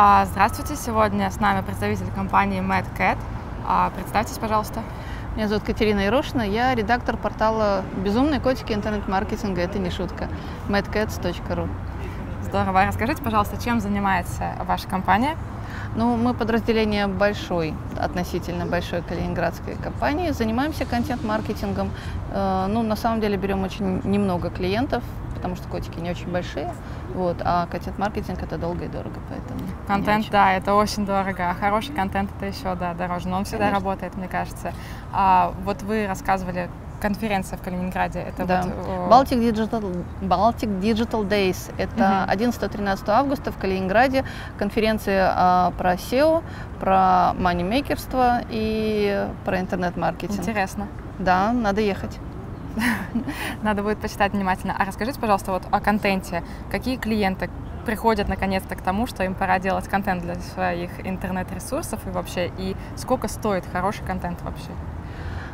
А, Здравствуйте, сегодня с нами представитель компании MadCat. А, Представьтесь, пожалуйста. Меня зовут Катерина Ирошина, я редактор портала «Безумные котики интернет-маркетинга». Это не шутка. madcats.ru Здорово. Расскажите, пожалуйста, чем занимается ваша компания? Ну, мы подразделение большой, относительно большой калининградской компании. Занимаемся контент-маркетингом. Э, Ну, на самом деле берем очень немного клиентов, потому что котики не очень большие. Вот, а контент-маркетинг это долго и дорого, поэтому. Контент, очень. да, это очень дорого, а хороший контент это еще, да, дороже, но он всегда Конечно. работает, мне кажется. А, вот вы рассказывали, конференция в Калининграде, это Да. вот... Baltic Digital, Baltic Digital Days. Это Мгм. 11-13 августа в Калининграде. Конференция а, про SEO, про манимейкерство и про интернет-маркетинг. Интересно. Да, надо ехать. Надо будет почитать внимательно. А расскажите, пожалуйста, вот о контенте. Какие клиенты приходят наконец-то к тому, что им пора делать контент для своих интернет-ресурсов и вообще, и сколько стоит хороший контент вообще?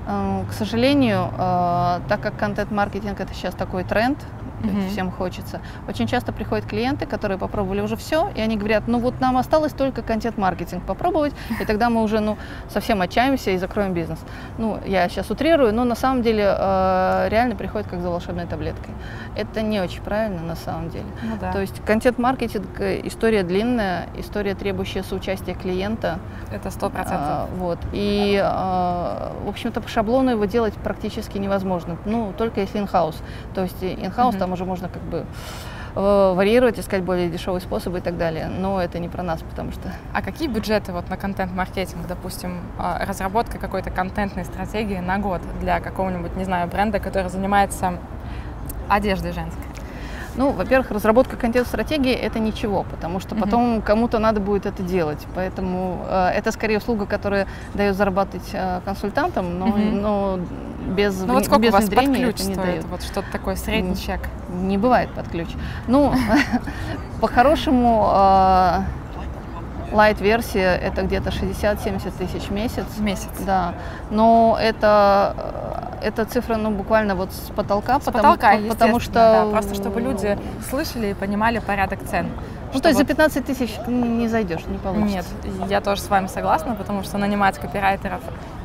Э, К сожалению, э, так как контент-маркетинг это сейчас такой тренд, Мгм. всем хочется, очень часто приходят клиенты, которые попробовали уже все, и они говорят, ну вот нам осталось только контент-маркетинг попробовать, и тогда мы уже ну, совсем отчаемся и закроем бизнес. Ну, я сейчас утрирую, но на самом деле э, реально приходит как за волшебной таблеткой. Это не очень правильно на самом деле. Ну да, То есть контент-маркетинг история длинная, история, требующая соучастия клиента. это сто процентов. А, вот. И, в общем-то, по шаблону его делать практически невозможно. Ну, только если инхаус. То есть инхаус Мгм. там уже можно как бы э, варьировать, искать более дешевые способы и так далее. Но это не про нас, потому что А какие бюджеты вот на контент-маркетинг, допустим, а, разработка какой-то контентной стратегии на год для какого-нибудь, не знаю, бренда, который занимается одеждой женской? Ну, во-первых, разработка контент-стратегии – это ничего, потому что потом кому-то надо будет это делать. Поэтому э, это скорее услуга, которая дает зарабатывать э, консультантам, но, Мгм. но без, Ну вот сколько без у вас под внедрения ключ это не стоит? дает. Вот что-то такое, средний чек. Не бывает под ключ. Ну, по-хорошему, э, лайт-версия это где-то 60-70 тысяч в месяц. В месяц. Да, но это, э, эта цифра, ну, буквально вот с потолка, С потому, потолка, по- потому что... да, просто чтобы люди слышали и понимали порядок цен. Ну, то есть за вот- 15 тысяч не зайдешь, не получится. Нет, я тоже с вами согласна, потому что нанимать копирайтеров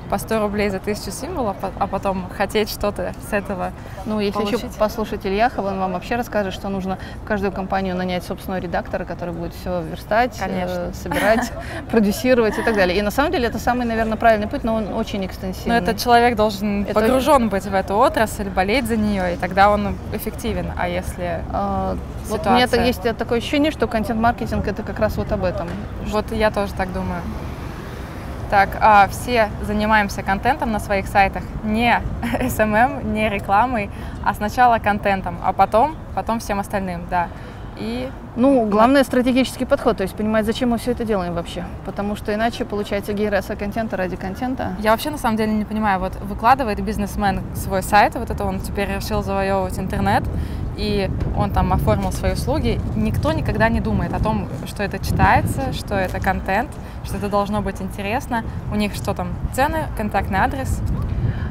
по 100 рублей за тысячу символов, а- а потом хотеть что-то с этого. Ну, если еще получить. послушать Ильяхова, он вам вообще расскажет, что нужно в каждую компанию нанять собственного редактора, который будет все верстать, э, собирать, продюсировать и так далее. И на самом деле это самый, наверное, правильный путь, но он очень Но экстенсивный. этот человек должен Это- погружен быть в эту отрасль, болеть за нее, и тогда он эффективен. А если... А, Вот у меня ситуация. есть такое ощущение, что контент-маркетинг это как раз вот об этом. Вот я тоже так думаю. Так, а все занимаемся контентом на своих сайтах, не SMM, не рекламой, а сначала контентом, а потом, потом всем остальным, да. И Ну, главное стратегический подход, то есть понимать, зачем мы все это делаем вообще. Потому что иначе получается гейреса контента ради контента. Я вообще на самом деле не понимаю, вот выкладывает бизнесмен свой сайт, вот это он теперь решил завоевывать интернет, и он там оформил свои услуги, никто никогда не думает о том, что это читается, что это контент, что это должно быть интересно. У них что там, цены, контактный адрес.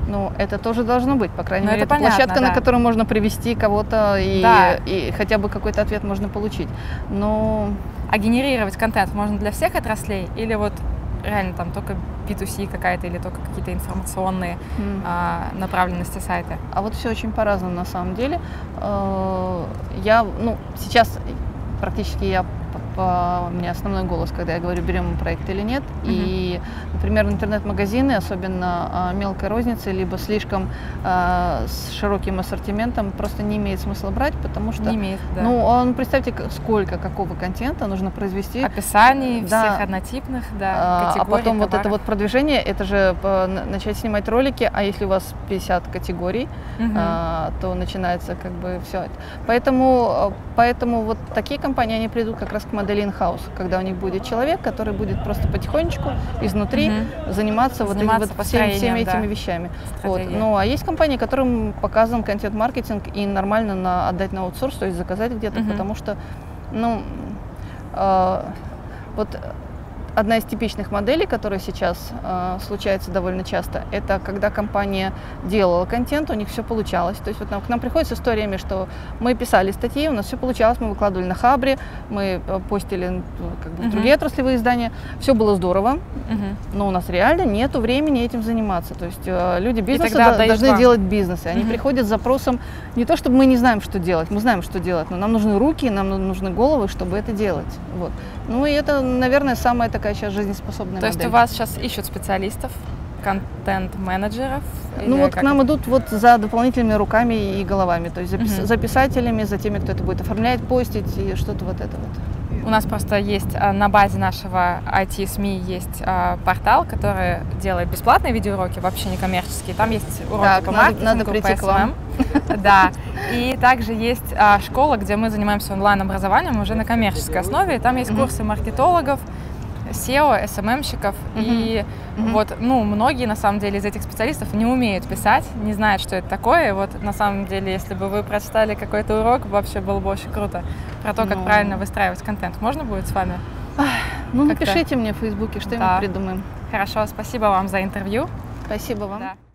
Ну, это тоже должно быть, по крайней Ну, мере, это это, понятно, площадка, да. на которую можно привести кого-то и, Да. и хотя бы какой-то ответ можно получить. Но А генерировать контент можно для всех отраслей или вот реально там только B2C какая-то или только какие-то информационные м, а, направленности сайта? А вот все очень по-разному на самом деле. Э, Я, ну, сейчас практически я у меня основной голос, когда я говорю, берем мы проект или нет. И, например, интернет-магазины, особенно а, мелкой розницы, либо слишком а, с широким ассортиментом, просто не имеет смысла брать, потому что, Не имеет, да. ну, он, представьте, сколько какого контента нужно произвести. Описаний Да. всех однотипных, да, А, а потом вот это товаров. вот продвижение, это же на- начать снимать ролики, а если у вас 50 категорий, Мгм. а, то начинается как бы все это. Поэтому, э, поэтому вот такие компании, они придут как раз к модели in-house, когда у них будет человек, который будет просто потихонечку изнутри Мгм. заниматься, вот, этим- Заниматься вот всеми, всеми построением, да, этими вещами. Вот. Ну, а есть компании, которым показан контент-маркетинг и нормально на, отдать на аутсорс, то есть заказать где-то, Мгм. потому что, ну, э, вот одна из типичных моделей, которая сейчас э, случается довольно часто, это когда компания делала контент, у них все получалось. То есть вот нам, к нам приходят с историями, что мы писали статьи, у нас все получалось, мы выкладывали на Хабре, мы э, постили как бы, в другие отраслевые издания, все было здорово, но у нас реально нет времени этим заниматься. То есть э, люди бизнеса до, должны вам. делать бизнес, и они приходят с запросом не то, чтобы мы не знаем, что делать, мы знаем, что делать, но нам нужны руки, нам нужны головы, чтобы это делать. Вот. Ну и это, наверное, самая такая сейчас жизнеспособная То модель. есть у вас сейчас ищут специалистов, контент-менеджеров? Ну вот к нам идут вот за дополнительными руками и головами, то есть за, угу. за писателями, за теми, кто это будет оформлять, постить и что-то вот это вот. У нас просто есть а, на базе нашего IT-СМИ есть а, портал, который делает бесплатные видеоуроки, вообще не коммерческие. Там есть уроки так, по надо, надо прийти по к вам. Да. И также есть а, школа, где мы занимаемся онлайн-образованием уже на коммерческой основе. Там есть курсы маркетологов, SEO, SMM-щиков. Mm-hmm. И mm-hmm. вот, ну, многие, на самом деле, из этих специалистов не умеют писать, не знают, что это такое. И вот, на самом деле, если бы вы прочитали какой-то урок, вообще было бы очень круто про то, как ну... правильно выстраивать контент. Можно будет с вами? Ну, напишите мне в Фейсбуке, что да. мы придумаем. Хорошо, спасибо вам за интервью. Спасибо вам. Да.